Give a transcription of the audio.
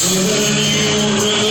Sing you